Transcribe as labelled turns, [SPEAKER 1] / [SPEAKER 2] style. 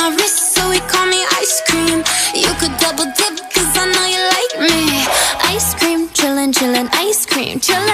[SPEAKER 1] my wrist, so he call me ice cream. You could double dip, cause I know you like me. Ice cream, chillin', chillin', ice cream, chillin'